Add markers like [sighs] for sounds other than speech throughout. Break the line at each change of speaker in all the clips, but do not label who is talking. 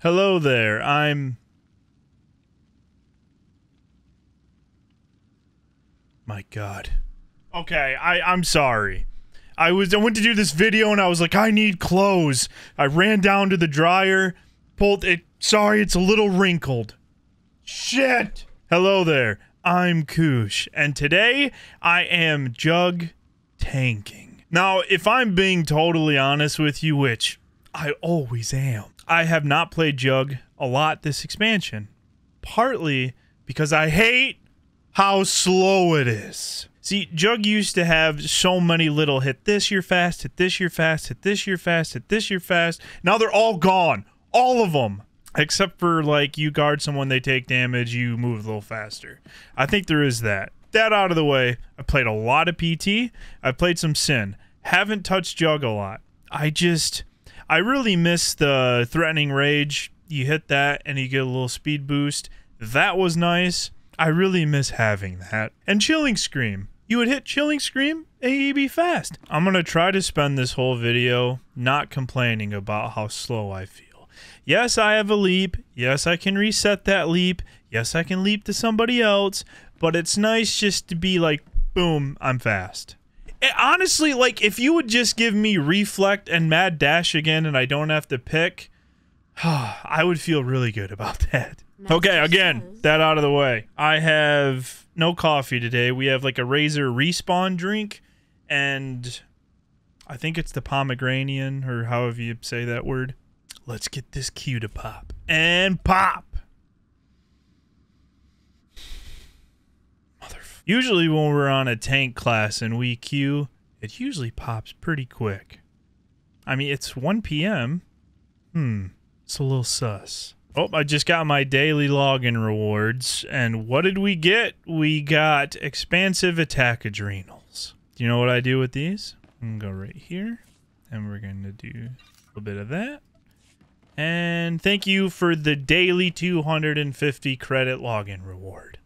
Hello there. I'm. My God. Okay, I I'm sorry. I was I went to do this video and I was like, I need clothes. I ran down to the dryer, pulled it. Sorry, it's a little wrinkled. Shit. Hello there. I'm Cooosh, and today I am jug tanking. Now, if I'm being totally honest with you, which I always am, I have not played jug a lot this expansion. Partly because I hate how slow it is. See, Jug used to have so many little hit this you're fast, hit this you're fast, hit this you're fast, hit this you're fast. Now they're all gone. All of them. Except for like you guard someone, they take damage, you move a little faster. I think there is that. That out of the way, I played a lot of PT. I played some Sin. Haven't touched Jug a lot. I just, I really miss the Threatening Rage. You hit that and you get a little speed boost. That was nice. I really miss having that. And Chilling Scream. You would hit Chilling Scream, AEB fast. I'm gonna try to spend this whole video not complaining about how slow I feel. Yes, I have a leap. Yes, I can reset that leap. Yes, I can leap to somebody else. But it's nice just to be like, boom, I'm fast. It, honestly, like, if you would just give me Reflect and Mad Dash again and I don't have to pick, [sighs] I would feel really good about [laughs] that. Okay, again, that out of the way. I have no coffee today. We have like a Razer respawn drink, and I think it's the pomegranate or however you say that word. Let's get this cue to pop. And pop! Usually when we're on a tank class and we queue, it usually pops pretty quick. I mean, it's 1 p.m. Hmm, it's a little sus. Oh, I just got my daily login rewards. And what did we get? We got expansive attack adrenals. Do you know what I do with these? I'm gonna go right here. And we're gonna do a little bit of that. And thank you for the daily 250 credit login reward.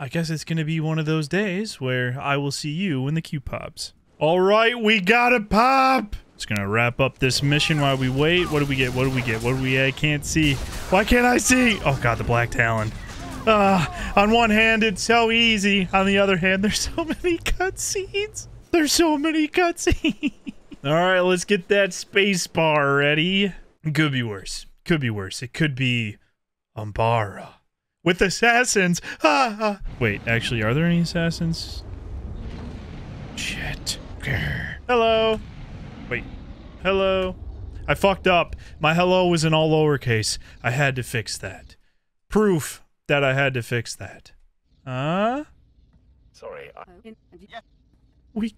I guess it's gonna be one of those days where I will see you when the queue pops. All right, we got a pop. Just gonna wrap up this mission while we wait. What do we get? What do we get? What do we? I can't see. Why can't I see? Oh god, the black talon. Uh, on one hand, it's so easy. On the other hand, there's so many cutscenes. There's so many cutscenes. All right, let's get that space bar ready. Could be worse. Could be worse. It could be Umbara with assassins. Ah, ah. Wait, actually, are there any assassins? Shit. Grr. Hello. Wait. Hello. I fucked up. My hello was in all lowercase. I had to fix that. Proof that I had to fix that. Huh?
Sorry, I,
We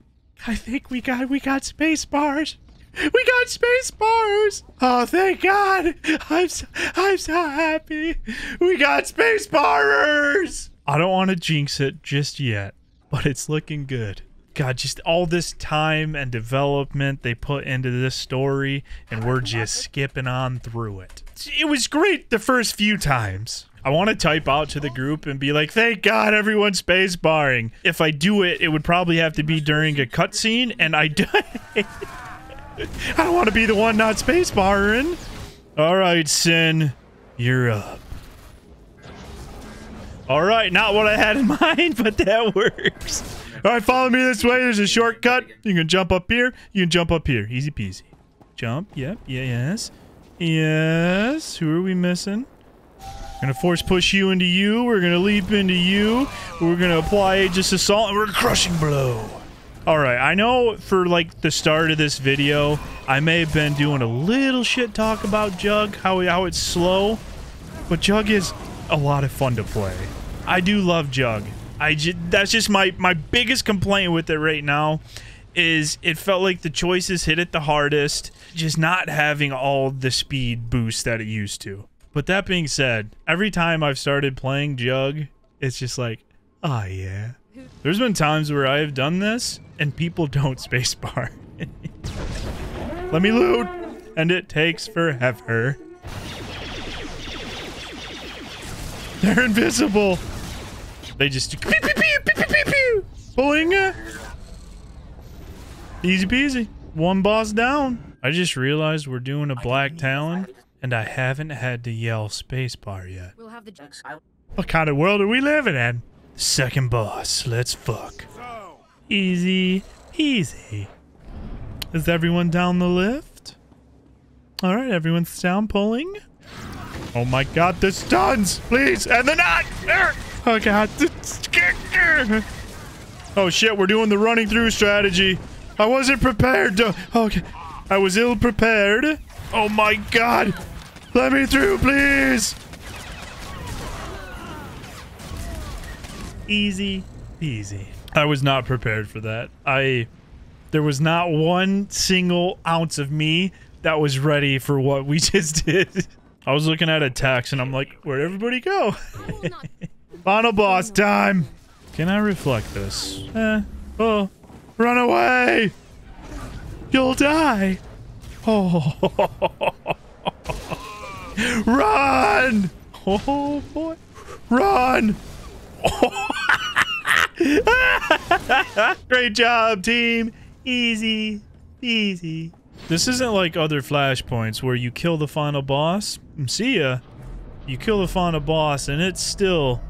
I think we got we got space bars. We got space bars. Oh, thank God. I'm so, I'm so happy. We got space bars. I don't want to jinx it just yet, but it's looking good. God, just all this time and development they put into this story, and we're just skipping on through it. It was great the first few times. I want to type out to the group and be like, thank God everyone's space barring. If I do it, it would probably have to be during a cutscene, and I [laughs] do I don't want to be the one not space barring. All right, Sin, you're up. All right, not what I had in [laughs] mind, but that works. All right, follow me this way. There's a shortcut. You can jump up here. You can jump up here. Easy peasy. Jump. Yep. Yeah. Yes. Yes. Who are we missing? Gonna force push you into you. We're gonna leap into you. We're gonna apply Aegis Assault, and we're crushing blow. All right, I know for like the start of this video, I may have been doing a little shit talk about Jug, how how it's slow, but Jug is a lot of fun to play. I do love Jug. I that's just my my biggest complaint with it right now is it felt like the choices hit it the hardest, just not having all the speed boost that it used to. But that being said, every time I've started playing Jug, it's just like, oh yeah. There's been times where I've done this and people don't [laughs] spacebar. Let me loot, and it takes forever. They're invisible. They just do pew, pew, pew, pew, pew, pew, pew. Boing. Easy peasy. One boss down. I just realized we're doing a Black Talon, And I haven't had to yell spacebar yet.
We'll have the.
What kind of world are we living in? Second boss, let's fuck. Easy, easy. Is everyone down the lift? All right, everyone's down pulling. Oh my god, the stuns, please, and the knot. Oh god. Oh shit, we're doing the running through strategy. I wasn't prepared to. Okay, I was ill prepared. Oh my god. Let me through, please. Easy easy. I was not prepared for that. I there was not one single ounce of me that was ready for what we [laughs] just did. I was looking at a text and I'm like, where'd everybody go? [laughs] Final boss time. Can I reflect this? Eh. Oh. Run away! You'll die! Oh. [laughs] Run! Oh boy. Run! [laughs] Great job, team. Easy. Easy. This isn't like other flashpoints where you kill the final boss. See ya. You kill the final boss and it's still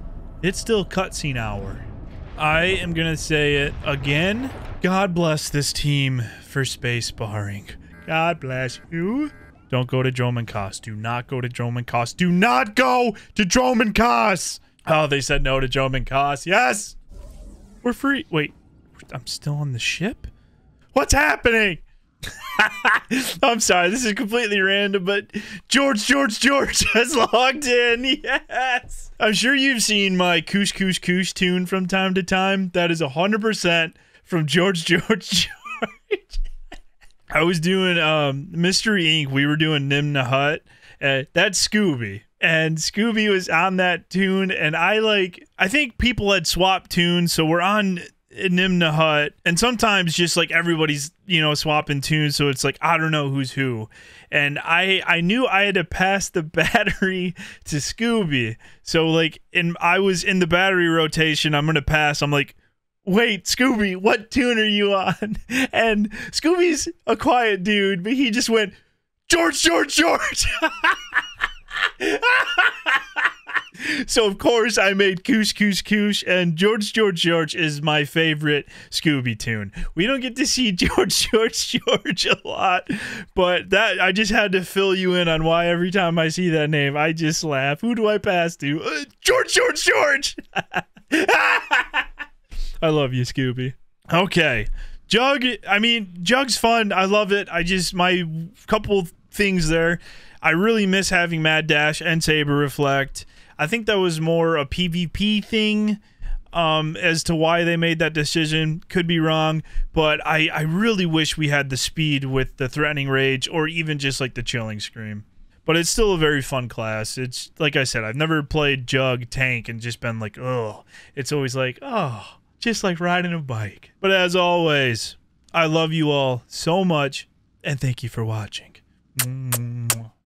it's still cutscene hour. I am gonna say it again. God bless this team for space barring. God bless you. Don't go to Dromund Kaas. Do not go to Dromund Kaas. Do not go to Dromund Kaas. Oh, they said no to Dromund Kaas. Yes. We're free. Wait, I'm still on the ship? What's happening? [laughs] I'm sorry, this is completely random, but George, George, George [laughs] has logged in. Yes. I'm sure you've seen my Cooosh Cooosh Cooosh tune from time to time. That is 100% from George, [laughs] George, George. I was doing um, Mystery Inc. We were doing NiM Nahut. Uh, that's Scooby and Scooby was on that tune, and I like I think people had swapped tunes, so we're on NiM Nahut, and sometimes just like everybody's you know swapping tunes, so it's like I don't know who's who, and I I knew I had to pass the [laughs] battery to Scooby, so like and I was in the battery rotation, I'm gonna pass, I'm like. Wait, Scooby, what tune are you on? [laughs] And Scooby's a quiet dude, but he just went, George, George, George. [laughs] [laughs] so of course I made Cooosh Cooosh Cooosh and George George George is my favorite Scooby tune. We don't get to see [laughs] George George George a lot, but that I just had to fill you in on why every time I see that name I just laugh. Who do I pass to? Uh, George George George. [laughs] I love you, Scooby. Okay. Jug, I mean, Jug's fun. I love it. I just my couple things there I really miss having Mad Dash and Saber Reflect. I think that was more a PvP thing um, as to why they made that decision. Could be wrong, but I, I really wish we had the speed with the Threatening Rage or even just like the Chilling Scream. But it's still a very fun class. It's like I said, I've never played Jug Tank and just been like, oh, it's always like, oh, just like riding a bike. But as always, I love you all so much and thank you for watching.